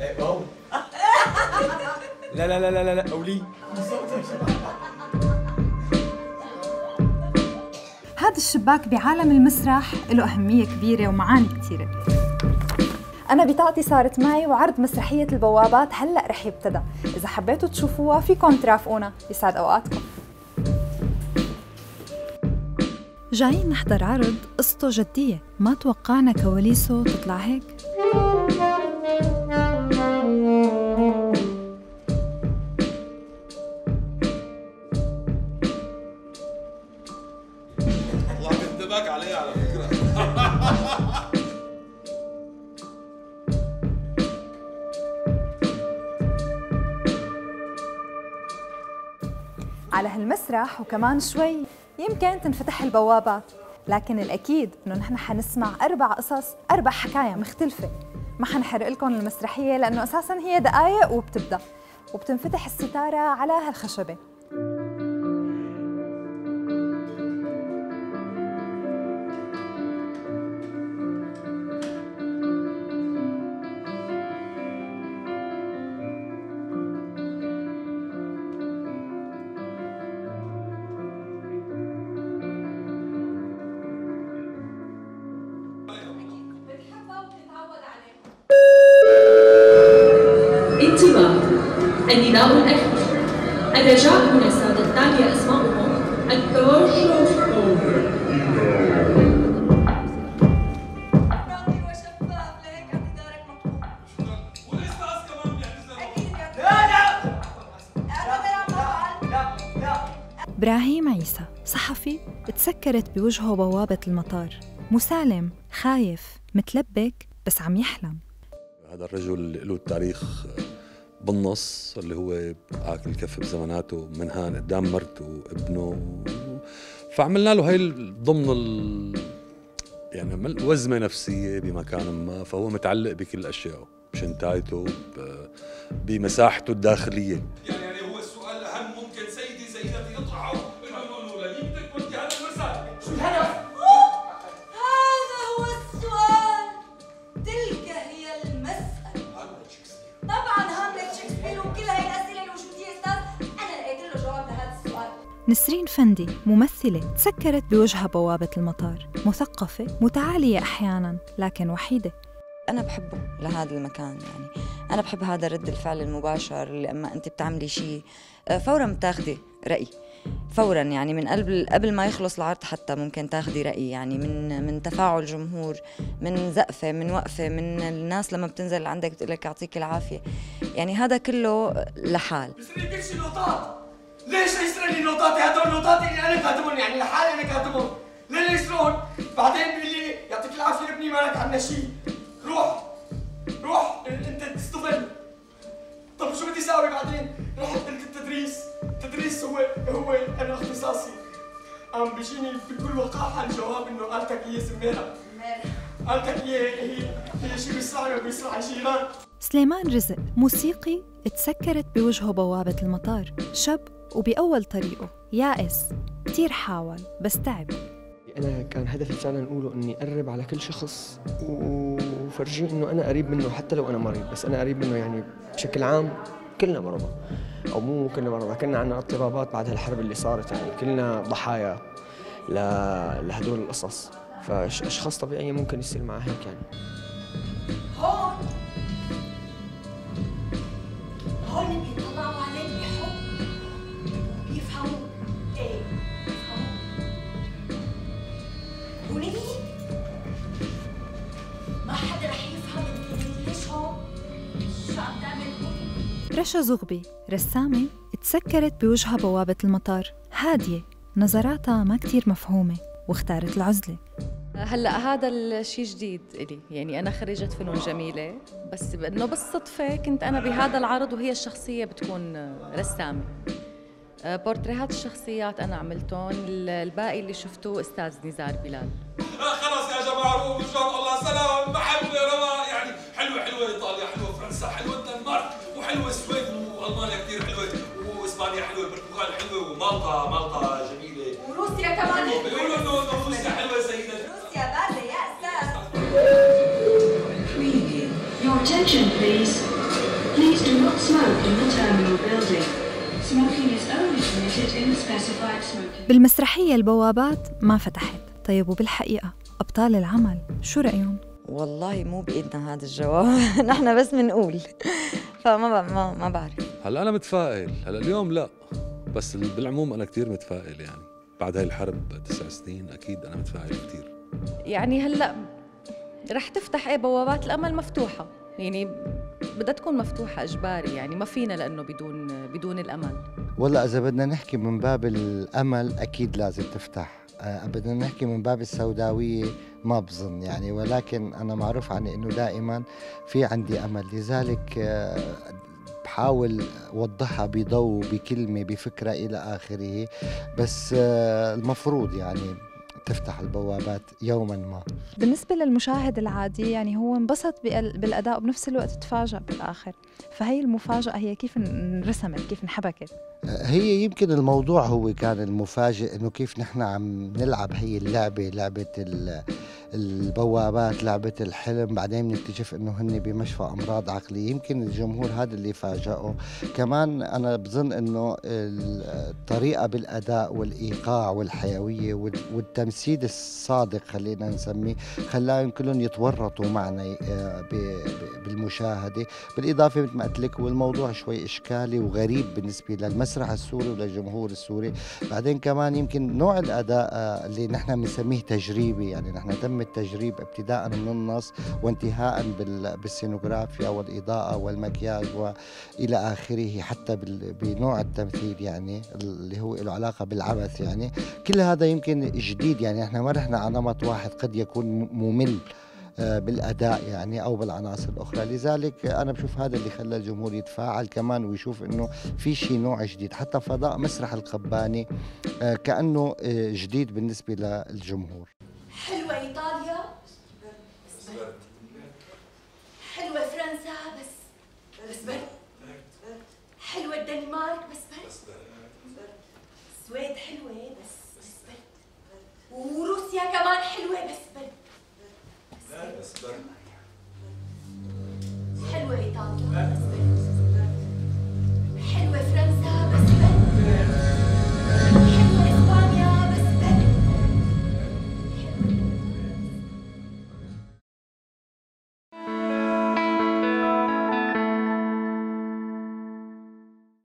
إيه أو لا لا لا لا لا لا اولي هذا الشباك بعالم المسرح له أهمية كبيرة ومعاني كثيرة. أنا بطاقتي صارت معي وعرض مسرحية البوابات هلأ رح يبتدى إذا حبيتوا تشوفوها فيكم ترافقونا يسعد أوقاتكم. جايين نحضر عرض قصته جدية. ما توقعنا كواليسه تطلع هيك؟ على هالمسرح وكمان شوي يمكن تنفتح البوابات لكن الأكيد إنه نحن حنسمع أربع قصص أربع حكاية مختلفة. ما حنحرق لكم المسرحية لأنه أساساً هي دقايق وبتبدأ. وبتنفتح الستارة على هالخشبة. النداء السادة التالية أسماؤهم التوجه والاستاذ كمان بيعتذر إبراهيم عيسى صحفي تسكرت بوجهه بوابة المطار. مسالم خايف متلبك بس عم يحلم. هذا الرجل له التاريخ بالنص اللي هو عاكل الكف بزماناته منهان قدام مرته وابنه فعملنا له هاي ضمن ال... يعني وزمة نفسية بمكان ما فهو متعلق بكل اشيائه بشنتايته. بمساحته الداخلية نسرين فندي ممثلة تسكرت بوجهها بوابة المطار مثقفة متعالية أحيانا لكن وحيدة. أنا بحبه لهذا المكان يعني أنا بحب هذا رد الفعل المباشر اللي أما أنت بتعملي شيء آه، فورا بتاخدي رأي. فورا يعني من قبل قبل ما يخلص العرض حتى ممكن تاخدي رأي يعني من من تفاعل جمهور من زقفة من وقفة من الناس لما بتنزل عندك بتقول لك يعطيك العافية. يعني هذا كله لحال. ليش يسرق لي نوتاتي هدول نوتاتي اللي أنا كاتبهم يعني لحالي أنا كاتبهم. ليه يسرقون بعدين بيقول لي يعطيك العافية ابني مالك عنا شيء. روح روح أنت تستفل. طب شو بدي أسوي بعدين؟ رحت قلت التدريس. التدريس هو هو أنا اختصاصي. قام بيجيني بكل وقاحة الجواب إنه قالتك هي سميرة. قالتك هي هي هي شيء بيسرعني وبيسرع الجيران سليمان رزق موسيقي تسكرت بوجهه بوابة المطار. شاب وبأول طريقه. يائس كتير حاول بس تعب. أنا كان هدفي فعلا أقوله إني أقرب على كل شخص وفرجيه إنه أنا قريب منه حتى لو أنا مريض بس أنا قريب منه يعني بشكل عام كلنا مرضى. أو مو كلنا مرضى كلنا عندنا اضطرابات بعد هالحرب اللي صارت يعني كلنا ضحايا. لهدول القصص. فاشخاص طبيعية ممكن يصير معها هيك يعني. رشا زغبي. رسامة تسكرت بوجهها بوابة المطار. هادية. نظراتها ما كتير مفهومة. واختارت العزلة. هلا هذا الشيء جديد إلي. يعني أنا خريجة فنون جميلة. بس إنه بالصدفة كنت أنا بهذا العرض وهي الشخصية بتكون رسامة. آه، بورتريهات الشخصيات أنا عملتهم. الباقي اللي شفتوه أستاذ نزار بلال. آه خلاص يا جماعة روحوا إن شاء الله. سلام. محبه رواء. يعني حلوة حلوة إيطاليا البرتغال حلوة ومالطا مالطا جميلة وروسيا كمان بيقولوا انه إنه روسيا حلوة سيدتي روسيا بارده يا أستاذ. Your Attention please. Please do not smoke in the terminal building. Smoking is only permitted in the specified smoking. بالمسرحية البوابات ما فتحت طيب وبالحقيقة أبطال العمل شو رأيهم؟ والله مو بإيدنا هذا الجواب نحن بس بنقول فما. ما ما بعرف هلا أنا متفائل هلا اليوم لا بس بالعموم أنا كتير متفائل يعني. بعد هاي الحرب تسع سنين أكيد أنا متفائل كتير. يعني هلأ رح تفتح إيه بوابات الأمل مفتوحة. يعني بدها تكون مفتوحة إجباري يعني. ما فينا لأنه بدون بدون الأمل. والله إذا بدنا نحكي من باب الأمل أكيد لازم تفتح. آه، بدنا نحكي من باب السوداوية ما بظن يعني. ولكن أنا معروف عني إنه دائما في عندي أمل. لذلك آه، بحاول اوضحها بضوء بكلمه بفكرة إلى آخره بس آه، المفروض يعني تفتح البوابات يوما ما. بالنسبة للمشاهد العادي يعني هو انبسط بال- بالأداء وبنفس الوقت تفاجأ بالآخر. فهي المفاجأة هي كيف انرسمت كيف انحبكت؟ هي يمكن الموضوع هو كان المفاجئ إنه كيف نحن عم نلعب هي اللعبة لعبة ال- البوابات لعبة الحلم بعدين بنكتشف إنه هن بمشفى أمراض عقلية. يمكن الجمهور هذا اللي فاجئه كمان أنا بظن إنه الطريقة بالأداء والإيقاع والحيوية وال- والتمثيل الصادق خلينا نسميه خلاهم كلهم يتورطوا معنا آه، ب- ب- بالمشاهدة. بالإضافة مثل ما قلت لك والموضوع شوي إشكالي وغريب بالنسبة للمسرح السوري وللجمهور السوري. بعدين كمان يمكن نوع الأداء اللي نحن بنسميه تجريبي يعني نحن تم التجريب ابتداء من النص وانتهاء بال- بالسينوغرافيا والإضاءة والمكياج وإلى آخره حتى بنوع التمثيل يعني اللي هو له علاقة بالعبث يعني. كل هذا يمكن جديد يعني. إحنا ما رحنا على نمط واحد قد يكون ممل آه، بالأداء يعني أو بالعناصر الأخرى. لذلك أنا بشوف هذا اللي خلى الجمهور يتفاعل كمان ويشوف إنه في شيء نوع جديد. حتى فضاء مسرح القباني آه، كأنه آه، جديد بالنسبة للجمهور حلوة إيطاليا بس برد حلوة فرنسا بس بس برد حلوة الدنمارك بس برد السويد حلوة بس بس برد وروسيا كمان حلوة بس برد بس برد حلوة إيطاليا. بس برد